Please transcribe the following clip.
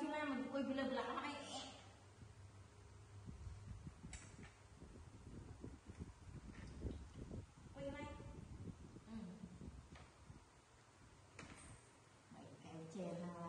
chúng em mình quay lực là hai quay này ừ. Mày kéo chè hàng